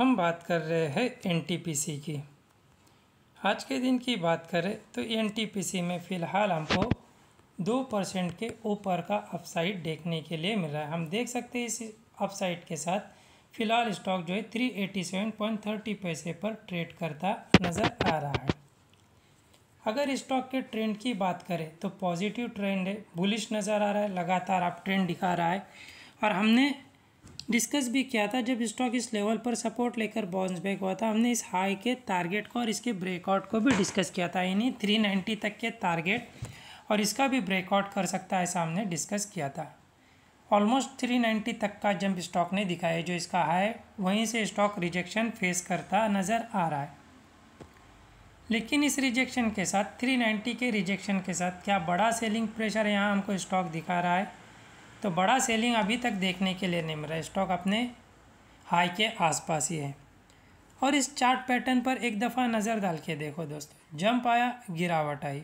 हम बात कर रहे हैं एनटीपीसी की। आज के दिन की बात करें तो एनटीपीसी में फ़िलहाल हमको दो परसेंट के ऊपर का अपसाइड देखने के लिए मिल रहा है। हम देख सकते हैं इस अपसाइड के साथ, फ़िलहाल स्टॉक जो है three eighty seven point thirty पैसे पर ट्रेड करता नज़र आ रहा है। अगर स्टॉक के ट्रेंड की बात करें तो पॉजिटिव ट्रेंड है बुलिश नज़र आ रहा है, लगातार आप ट्रेंड दिखा रहा है। और हमने डिस्कस भी किया था जब स्टॉक इस लेवल पर सपोर्ट लेकर बाउंस बैक हुआ था। हमने इस हाई के टारगेट को और इसके ब्रेकआउट को भी डिस्कस किया था। यानी थ्री नाइन्टी तक के टारगेट और इसका भी ब्रेकआउट कर सकता है सामने डिस्कस किया था। ऑलमोस्ट थ्री नाइन्टी तक का जंप स्टॉक ने दिखाया जो इसका हाई वहीं से स्टॉक रिजेक्शन फेस करता नज़र आ रहा है। लेकिन इस रिजेक्शन के साथ 390 के रिजेक्शन के साथ क्या बड़ा सेलिंग प्रेशर यहाँ हमको स्टॉक दिखा रहा है। तो बड़ा सेलिंग अभी तक देखने के लिए नहीं मिल स्टॉक अपने हाई के आसपास ही है। और इस चार्ट पैटर्न पर एक दफ़ा नज़र डाल के देखो दोस्तों। जंप आया, गिरावट आई।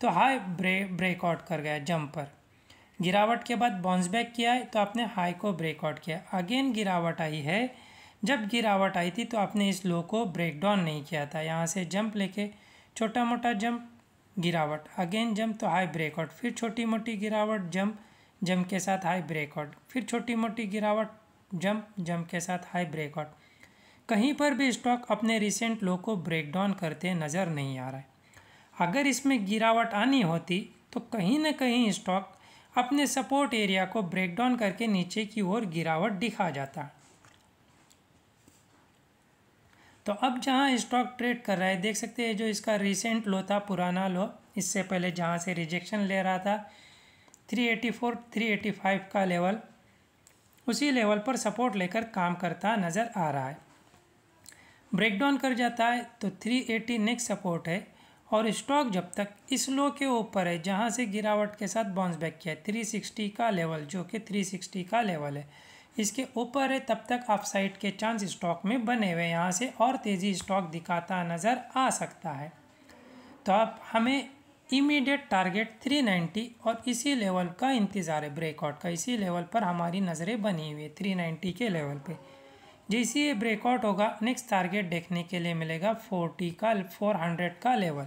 तो हाई ब्रे, ब्रेकआउट कर गया जंप पर। गिरावट के बाद बाउंस बैक किया है तो आपने हाई को ब्रेकआउट किया। अगेन गिरावट आई है। जब गिरावट आई थी तो आपने इस लो को ब्रेक डाउन नहीं किया था। यहाँ से जंप लेके छोटा मोटा जंप, गिरावट। अगेन जंप तो हाई ब्रेकआउट। फिर छोटी मोटी गिरावट, जंप। जम के साथ हाई ब्रेकआउट फिर छोटी मोटी गिरावट जम जम के साथ हाई ब्रेकआउट कहीं पर भी स्टॉक अपने रिसेंट लो को ब्रेक डाउन करते नज़र नहीं आ रहा है। अगर इसमें गिरावट आनी होती तो कहीं ना कहीं स्टॉक अपने सपोर्ट एरिया को ब्रेक डाउन करके नीचे की ओर गिरावट दिखा जाता तो अब जहाँ स्टॉक ट्रेड कर रहा है, देख सकते हैं जो इसका रिसेंट लो था, पुराना लो इससे पहले जहाँ से रिजेक्शन ले रहा था 384 385 का लेवल, उसी लेवल पर सपोर्ट लेकर काम करता नज़र आ रहा है। ब्रेकडाउन कर जाता है तो 380 नेक्स्ट सपोर्ट है और स्टॉक जब तक इस लो के ऊपर है, जहाँ से गिरावट के साथ बाउंस बैक किया है। 360 का लेवल, जो कि 360 का लेवल है, इसके ऊपर है, तब तक आप साइड के चांस स्टॉक में बने हुए यहाँ से और तेज़ी स्टॉक दिखाता नज़र आ सकता है। तो आप हमें इमीडिएट टारगेट 390 और इसी लेवल का इंतज़ार है। ब्रेकआउट का इसी लेवल पर हमारी नज़रें बनी हुई है 390 के लेवल पे। जैसे ये ब्रेकआउट होगा, नेक्स्ट टारगेट देखने के लिए मिलेगा 40 का 400 का लेवल,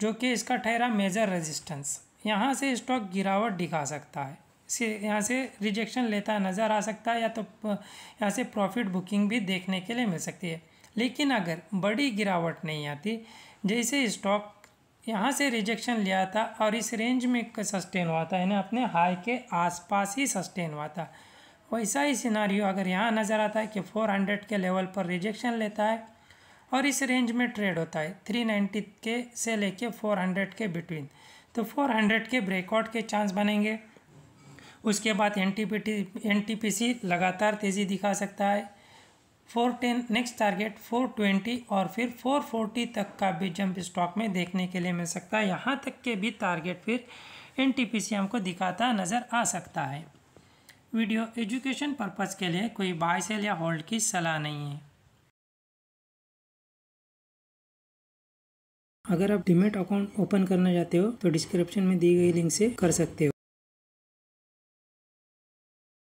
जो कि इसका ठहरा मेजर रेजिस्टेंस। यहाँ से स्टॉक गिरावट दिखा सकता है। से यहाँ से रिजेक्शन लेता नज़र आ सकता है या तो यहाँ से प्रॉफिट बुकिंग भी देखने के लिए मिल सकती है। लेकिन अगर बड़ी गिरावट नहीं आती, जैसे स्टॉक यहाँ से रिजेक्शन लिया था और इस रेंज में सस्टेन हुआ था, यानी अपने हाई के आसपास ही सस्टेन हुआ था। वैसा ही सिनारियो अगर यहाँ नज़र आता है कि 400 के लेवल पर रिजेक्शन लेता है और इस रेंज में ट्रेड होता है 390 के से लेके 400 के बिटवीन तो 400 के ब्रेकआउट के चांस बनेंगे। उसके बाद एन टी लगातार तेज़ी दिखा सकता है। Four ten next target four twenty और फिर फोर फोर्टी तक का भी जंप स्टॉक में देखने के लिए मिल सकता है। यहाँ तक के भी टारगेट फिर एन टी पी सी हमको दिखाता नज़र आ सकता है। वीडियो एजुकेशन पर्पज़ के लिए कोई बाय सेल या होल्ड की सलाह नहीं है। अगर आप डिमेट अकाउंट ओपन करना चाहते हो तो डिस्क्रिप्शन में दी गई लिंक से कर सकते हो।